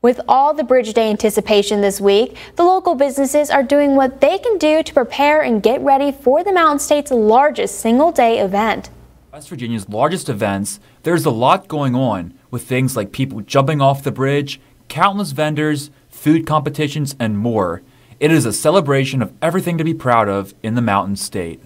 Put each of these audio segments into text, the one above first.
With all the Bridge Day anticipation this week, the local businesses are doing what they can do to prepare and get ready for the Mountain State's largest single day event. West Virginia's largest events, there's a lot going on with things like people jumping off the bridge, countless vendors, food competitions, and more. It is a celebration of everything to be proud of in the Mountain State.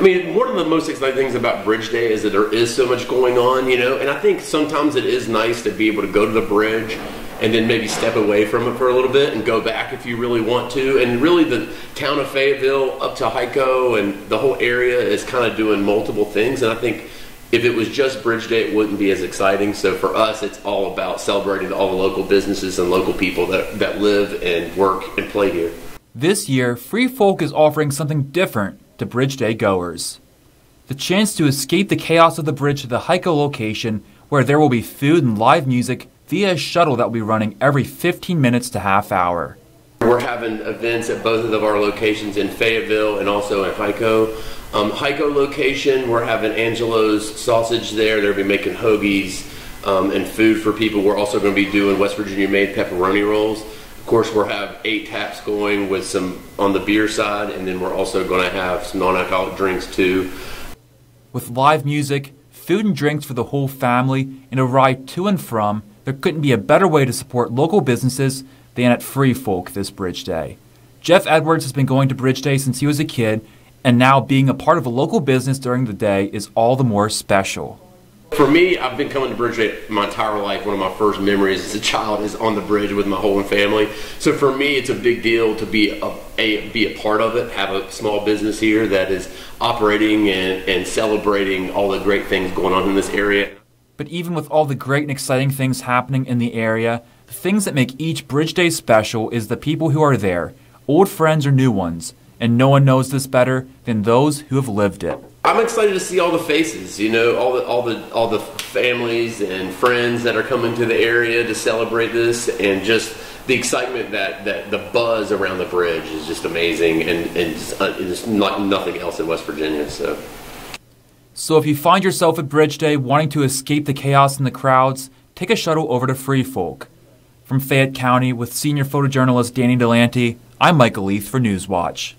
I mean, one of the most exciting things about Bridge Day is that there is so much going on, you know, and I think sometimes it is nice to be able to go to the bridge and then maybe step away from it for a little bit and go back if you really want to. And really, the town of Fayetteville up to Hico and the whole area is kind of doing multiple things. And I think if it was just Bridge Day, it wouldn't be as exciting. So for us, it's all about celebrating all the local businesses and local people that, that live and work and play here. This year, Free Folk is offering something different to Bridge Day goers. The chance to escape the chaos of the bridge to the Hico location, where there will be food and live music via a shuttle that will be running every 15 minutes to half hour. We're having events at both of our locations in Fayetteville and also at Hico. Um, Hico location, we're having Angelo's sausage there. They'll be making hoagies um, and food for people. We're also going to be doing West Virginia made pepperoni rolls. Of course, we'll have eight taps going with some on the beer side, and then we're also going to have some non-alcoholic drinks too. With live music, food and drinks for the whole family, and a ride to and from, there couldn't be a better way to support local businesses than at Free Folk this Bridge Day. Jeff Edwards has been going to Bridge Day since he was a kid, and now being a part of a local business during the day is all the more special. For me, I've been coming to Bridge Day my entire life. One of my first memories as a child is on the bridge with my whole family. So for me, it's a big deal to be a, a be a part of it. Have a small business here that is operating and, and celebrating all the great things going on in this area. But even with all the great and exciting things happening in the area, the things that make each Bridge Day special is the people who are there, old friends or new ones, and no one knows this better than those who have lived it. I'm excited to see all the faces, you know, all the all the all the families and friends that are coming to the area to celebrate this, and just the excitement that, that the buzz around the bridge is just amazing, and and just, uh, not nothing else in West Virginia. So. So if you find yourself at Bridge Day wanting to escape the chaos and the crowds, take a shuttle over to Free Folk. From Fayette County with senior photojournalist Danny Delanty, I'm Michael Leith for Newswatch.